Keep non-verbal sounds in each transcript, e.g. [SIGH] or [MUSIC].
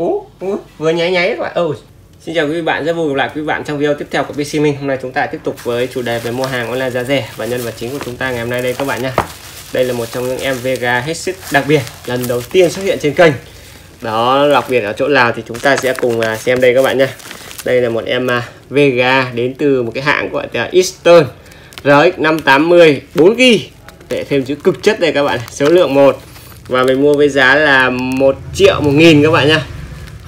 ú, ú vừa nháy nháy các bạn ôi Xin chào quý bạn, rất vui gặp lại quý bạn trong video tiếp theo của PC Minh. Hôm nay chúng ta tiếp tục với chủ đề về mua hàng online giá rẻ và nhân vật chính của chúng ta ngày hôm nay đây các bạn nha. Đây là một trong những em Vega hết sức đặc biệt, lần đầu tiên xuất hiện trên kênh. Đó, đặc biệt ở chỗ nào thì chúng ta sẽ cùng à, xem đây các bạn nha. Đây là một em à, Vega đến từ một cái hãng gọi là Eastern RX 580 4GB. Để thêm chữ cực chất đây các bạn, số lượng 1 và mình mua với giá là 1 triệu 1 nghìn các bạn nha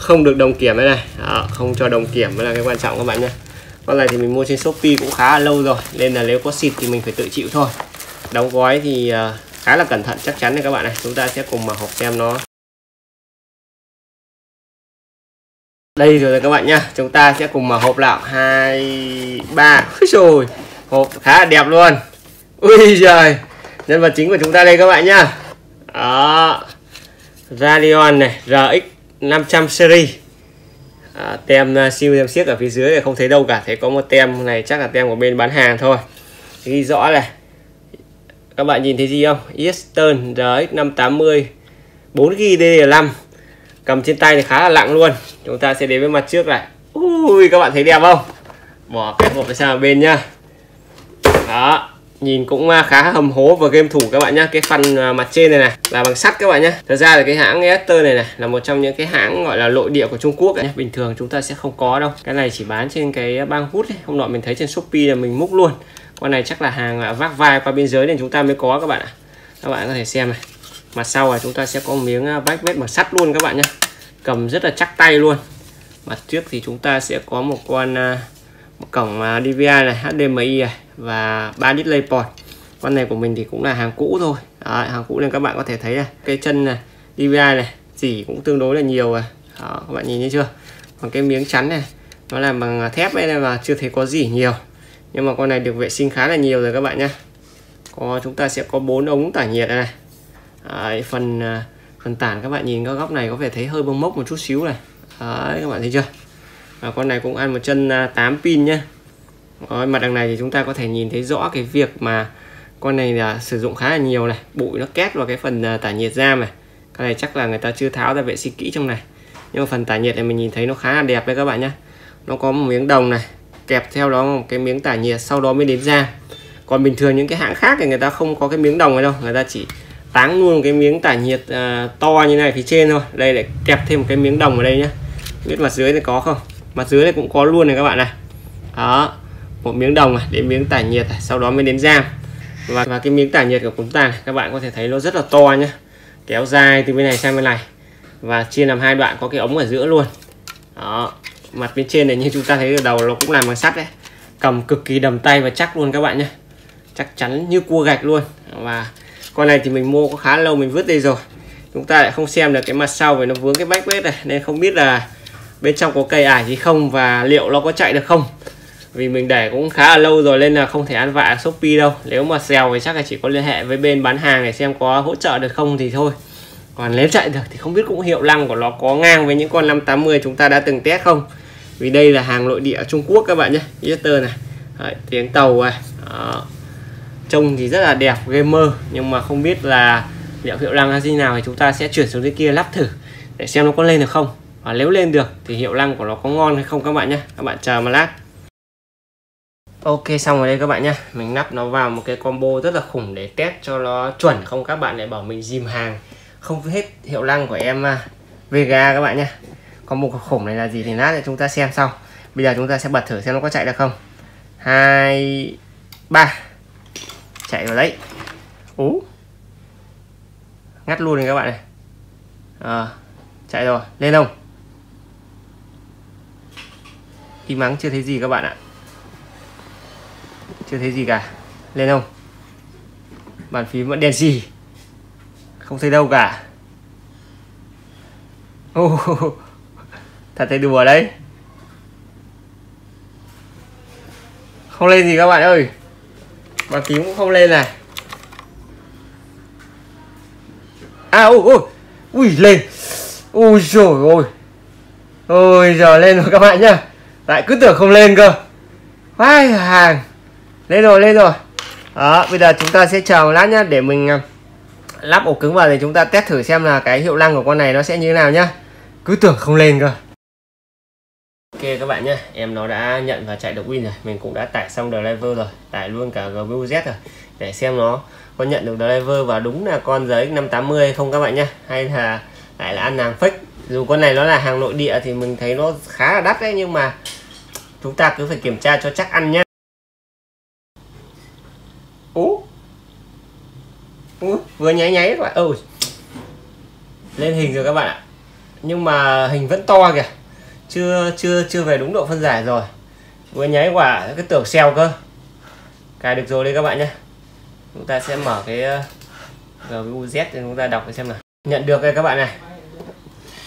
không được đồng kiểm đây này. Đó, không cho đồng kiểm mới là cái quan trọng các bạn nhé. Con này thì mình mua trên shopee cũng khá là lâu rồi nên là nếu có xịt thì mình phải tự chịu thôi. Đóng gói thì à, khá là cẩn thận chắc chắn này các bạn này. Chúng ta sẽ cùng mà học xem nó. Đây rồi các bạn nhá. Chúng ta sẽ cùng mở hộp lạo hai ba. Rồi hộp khá là đẹp luôn. Ui giời nhân vật chính của chúng ta đây các bạn nhá. Đó Radeon này RX. 500 series. À, tem uh, siêu tem siếc ở phía dưới không thấy đâu cả. Thấy có một tem này chắc là tem của bên bán hàng thôi. Ghi rõ này. Các bạn nhìn thấy gì không? Eastern RX 580 4 gb D5 cầm trên tay thì khá là nặng luôn. Chúng ta sẽ đến với mặt trước này ui các bạn thấy đẹp không? Bỏ cái hộp sang bên nhá. Đó nhìn cũng à, khá hầm hố và game thủ các bạn nhé cái phần à, mặt trên này này, là bằng sắt các bạn nhé thật ra là cái hãng Esther này này là một trong những cái hãng, gọi là, nội địa của Trung Quốc ấy. bình thường chúng ta sẽ không có đâu. Cái này chỉ bán trên cái băng hút ấy. hôm nọ mình thấy trên Shopee là mình múc luôn. Con này chắc là hàng à, vác vai qua biên giới nên chúng ta mới có các bạn ạ. Các bạn có thể xem này. Mặt sau là chúng ta sẽ có một miếng vách vết bằng sắt luôn các bạn nhé cầm rất là chắc tay luôn. Mặt trước thì chúng ta sẽ có một con cổng à, DVI này HDMI này và 3 display port con này của mình thì cũng là hàng cũ thôi. Đấy, hàng cũ nên các bạn có thể thấy này cái chân này DVI này chỉ cũng tương đối là nhiều rồi. Đó, các bạn nhìn thấy chưa? Còn cái miếng chắn này nó làm bằng à, thép ấy mà chưa thấy có gì nhiều. Nhưng mà con này được vệ sinh khá là nhiều rồi các bạn nhé có chúng ta sẽ có bốn ống tản nhiệt này. Đấy, phần à, phần tản các bạn nhìn các góc này có vẻ thấy hơi bông mốc một chút xíu này. Đấy, các bạn thấy chưa? Và con này cũng ăn một chân à, 8 pin nhé Rồi, mặt đằng này thì chúng ta có thể nhìn thấy rõ cái việc mà con này là sử dụng khá là nhiều này. Bụi nó két vào cái phần à, tả nhiệt ra này cái này chắc là người ta chưa tháo ra vệ sinh kỹ trong này. Nhưng mà phần tả nhiệt này mình nhìn thấy nó khá là đẹp đấy các bạn nhé nó có một miếng đồng này kẹp theo đó một cái miếng tả nhiệt sau đó mới đến ra. còn bình thường những cái hãng khác thì người ta không có cái miếng đồng này đâu. Người ta chỉ táng luôn cái miếng tả nhiệt uh, to như này phía trên thôi. Đây lại kẹp thêm một cái miếng đồng ở đây nhá. biết mặt dưới thì có không? Mặt dưới này cũng có luôn này các bạn này. Đó một miếng đồng này đến miếng tản nhiệt này, sau đó mới đến giam và, và cái miếng tản nhiệt của chúng ta này, các bạn có thể thấy nó rất là to nhá, kéo dài từ bên này sang bên này. Và chia làm hai đoạn có cái ống ở giữa luôn. Đó mặt bên trên này như chúng ta thấy ở đầu nó cũng làm bằng sắt đấy. Cầm cực kỳ đầm tay và chắc luôn các bạn nhé chắc chắn như cua gạch luôn. Và con này thì mình mua có khá lâu mình vứt đây rồi. Chúng ta lại không xem được cái mặt sau vì nó vướng cái bách vết này nên không biết là bên trong có cây ải gì không và liệu nó có chạy được không? Vì mình để cũng khá là lâu rồi nên là không thể ăn vạ shopee đâu. Nếu mà xèo thì chắc là chỉ có liên hệ với bên bán hàng để xem có hỗ trợ được không thì thôi. Còn nếu chạy được thì không biết cũng hiệu năng của nó có ngang với những con 580 chúng ta đã từng test không? Vì đây là hàng nội địa Trung Quốc các bạn nhé Jester này. Đấy, tiếng tàu này. Đó. trông thì rất là đẹp gamer nhưng mà không biết là liệu hiệu năng là gì nào thì chúng ta sẽ chuyển xuống dưới kia lắp thử để xem nó có lên được không và nếu lên được thì hiệu năng của nó có ngon hay không các bạn nhé. Các bạn chờ một lát. Ok xong rồi đây các bạn nhé. Mình nắp nó vào một cái combo rất là khủng để test cho nó chuẩn. Không các bạn lại bảo mình dìm hàng. Không hết hiệu năng của em à, Vega các bạn nhé. Combo khủng này là gì thì lát chúng ta xem sau. Bây giờ chúng ta sẽ bật thử xem nó có chạy được không. Hai ba. Chạy rồi đấy. Ú. Ngắt luôn này các bạn này. À, Chạy rồi, lên không? Im mắng chưa thấy gì các bạn ạ. Chưa thấy gì cả. Lên không? Bàn phím vẫn đèn gì, không thấy đâu cả. Oh, thật thấy đùa đấy. Không lên gì các bạn ơi. Bàn phím cũng không lên này. À ôi ôi ui lên. Ui rồi ôi. Ôi giờ lên rồi các bạn nhá lại cứ tưởng không lên cơ. Vai hàng. Lên rồi lên rồi. Đó bây giờ chúng ta sẽ chờ một lát nhá để mình à, lắp ổ cứng vào thì chúng ta test thử xem là cái hiệu năng của con này nó sẽ như thế nào nhá. Cứ tưởng không lên cơ. Ok các bạn nhé, em nó đã nhận và chạy được win rồi. Mình cũng đã tải xong driver rồi Tải luôn cả GBUZ rồi. Để xem nó có nhận được driver và đúng là con giấy 580 không các bạn nhé Hay là lại là ăn hàng fake. Dù con này nó là hàng nội địa thì mình thấy nó khá là đắt đấy Nhưng mà chúng ta cứ phải kiểm tra cho chắc ăn nhé Ú. Ú, vừa nháy nháy các bạn. Ơi lên hình rồi các bạn ạ. Nhưng mà hình vẫn to kìa. Chưa chưa chưa về đúng độ phân giải rồi. Vừa nháy quả cái tưởng xèo cơ. Cài được rồi đây các bạn nhé chúng ta sẽ mở cái ờ, GUZ thì chúng ta đọc để xem nào. Nhận được đây các bạn này.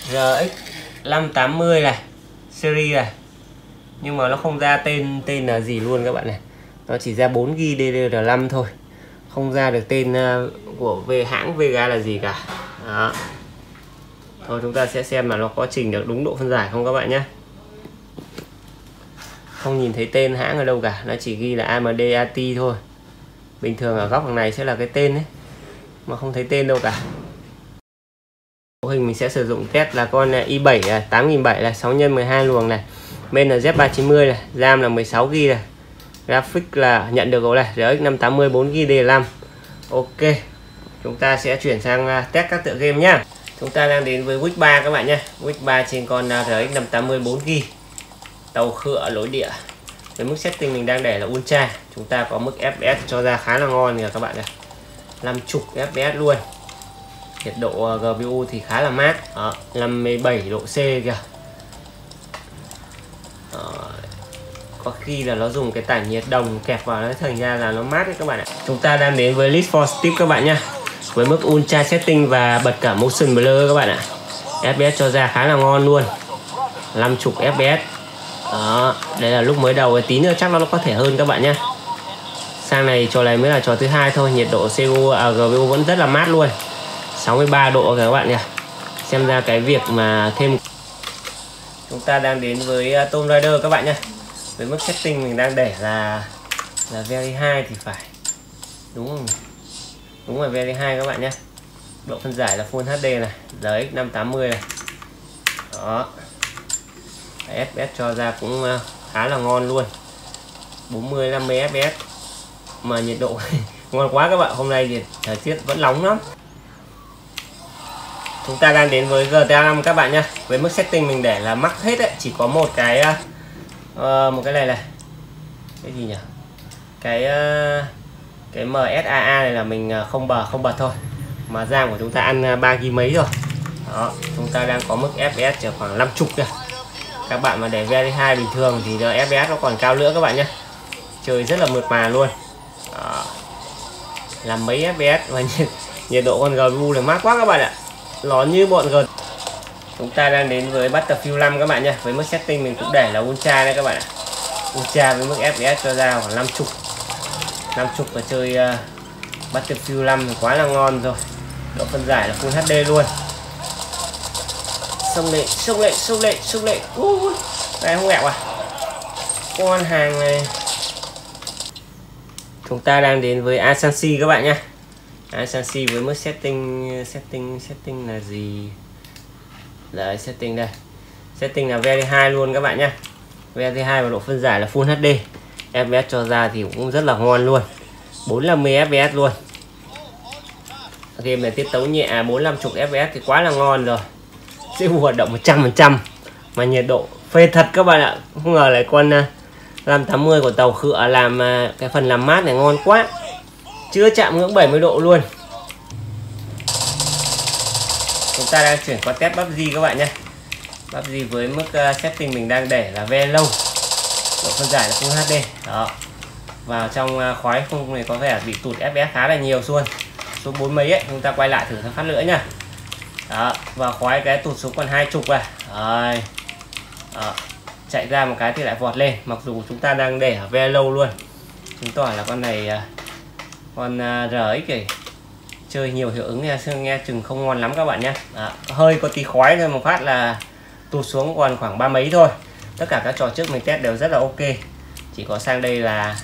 RX 580 này, series này. Nhưng mà nó không ra tên tên là gì luôn các bạn này. Nó chỉ ra 4 GB DDR5 thôi. Không ra được tên ờ, của về hãng Vega là gì cả. Đó. Thôi chúng ta sẽ xem là nó có chỉnh được đúng độ phân giải không các bạn nhé. Không nhìn thấy tên hãng ở đâu cả, Nó chỉ ghi là AMD AT thôi. Bình thường ở góc này sẽ là cái tên đấy Mà không thấy tên đâu cả mô hình mình sẽ sử dụng test là con i7 là 8007 là 6 x 12 luồng này. Bên là Z390 này, RAM là 16GB này. Graphic là nhận được rồi này, RX 580 4GB D5 Ok, Chúng ta sẽ chuyển sang à, test các tựa game nhá. Chúng ta đang đến với Wick 3 các bạn nhé Wick 3 trên con à, RX 580 4GB tàu khựa, lối địa. Với mức setting mình đang để là Ultra. Chúng ta có mức FPS cho ra khá là ngon kìa các bạn này. 50 FPS luôn nhiệt độ ờ, GPU thì khá là mát. Đó, 57 độ C kìa. Đó. có khi là nó dùng cái tản nhiệt đồng kẹp vào nó thành ra là nó mát đấy các bạn ạ. Chúng ta đang đến với List for Stick các bạn nha, với mức ultra setting và bật cả motion blur các bạn ạ. Fps cho ra khá là ngon luôn. 50 fps đó đây là lúc mới đầu tí nữa chắc nó có thể hơn các bạn nhé sang này trò này mới là trò thứ hai thôi nhiệt độ CPU à, GPU vẫn rất là mát luôn. 63 độ các bạn nhỉ. Xem ra cái việc mà thêm chúng ta đang đến với à, Tomb Raider các bạn nhé. Với mức setting mình đang để là là very high thì phải. Đúng không đúng là Very 2 các bạn nhé. Độ phân giải là Full HD này, RX 580 này. Đó. FPS cho ra cũng à, khá là ngon luôn. 40 50 FPS mà nhiệt độ [LAUGHS] ngon quá các bạn, hôm nay thì thời tiết vẫn nóng lắm chúng ta đang đến với GTA 5 các bạn nhé với mức setting mình để là mắc hết đấy chỉ có một cái uh, một cái này này. Cái gì nhỉ? Cái uh, cái MSAA này là mình không bờ không bật thôi. Mà RAM của chúng ta ăn 3 ghi mấy rồi. Đó chúng ta đang có mức FPS chỉ khoảng 50 kìa. Các bạn mà để VR2 bình thường thì FPS nó còn cao nữa các bạn nhé chơi rất là mượt mà luôn. Đó. làm mấy FPS và nhiệt, [LAUGHS] nhiệt độ con GPU này mát quá các bạn ạ nó như bọn gần. chúng ta đang đến với Battlefield 5 các bạn nhé với mức setting mình cũng để là Ultra đây các bạn ạ. Ultra với mức FPS cho ra khoảng 50 50 và chơi uh, Battlefield 5 thì quá là ngon rồi. Độ phân giải là Full HD luôn. Xông lệ xông lệ xông lệ xông lệ. Uh, này không đẹp à? Con hàng này. Chúng ta đang đến với Asansi các bạn nhé À, Asansi với mức setting setting setting là gì? Đấy, setting đây. Setting là very high luôn các bạn nhé very high và độ phân giải là Full HD FPS cho ra thì cũng rất là ngon luôn. 450 FPS luôn. Game này tiết tấu nhẹ. À, 450 FPS thì quá là ngon rồi. Sẽ hoạt động 100% mà nhiệt độ phê thật các bạn ạ. Không ngờ lại con à, 580 của tàu khựa làm cái phần làm mát này ngon quá chưa chạm ngưỡng 70 độ luôn. Chúng ta đang chuyển qua test bắp PUBG các bạn nhé. Bắp PUBG với mức ờ, setting mình đang để là ve lâu độ phân giải là Full HD đó. Vào trong ờ, à, khói khung này có vẻ bị tụt FPS khá là nhiều luôn số bốn mấy ấy chúng ta quay lại thử một phát nữa nha đó Và khói cái tụt xuống còn hai chục à. Rồi. Đó. chạy ra một cái thì lại vọt lên mặc dù chúng ta đang để ở ve lâu luôn. Chứng tỏ là con này uh, còn à, kì chơi nhiều hiệu ứng nghe nghe chừng không ngon lắm các bạn nhé. Hơi có tí khói thôi một phát là tụt xuống còn khoảng ba mấy thôi. Tất cả các trò trước mình test đều rất là ok. Chỉ có sang đây là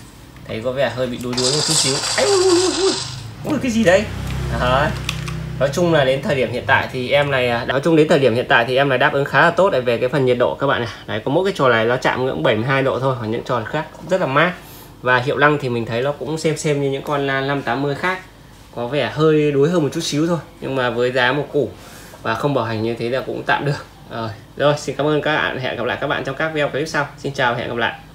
thấy có vẻ hơi bị đuối đuối một chút xíu. Ui, ui, ui, ui cái gì đấy à, nói chung là đến thời điểm hiện tại thì em này à, nói chung đến thời điểm hiện tại thì em này đáp ứng khá là tốt về cái phần nhiệt độ các bạn này đấy có mỗi cái trò này nó chạm ngưỡng 72 độ thôi còn những trò khác rất là mát và hiệu năng thì mình thấy nó cũng xem xem như những con lan 580 khác. Có vẻ hơi đuối hơn một chút xíu thôi, nhưng mà với giá một củ và không bảo hành như thế là cũng tạm được. Rồi rồi, xin cảm ơn các bạn. Hẹn gặp lại các bạn trong các video clip sau. Xin chào hẹn gặp lại.